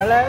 Hello?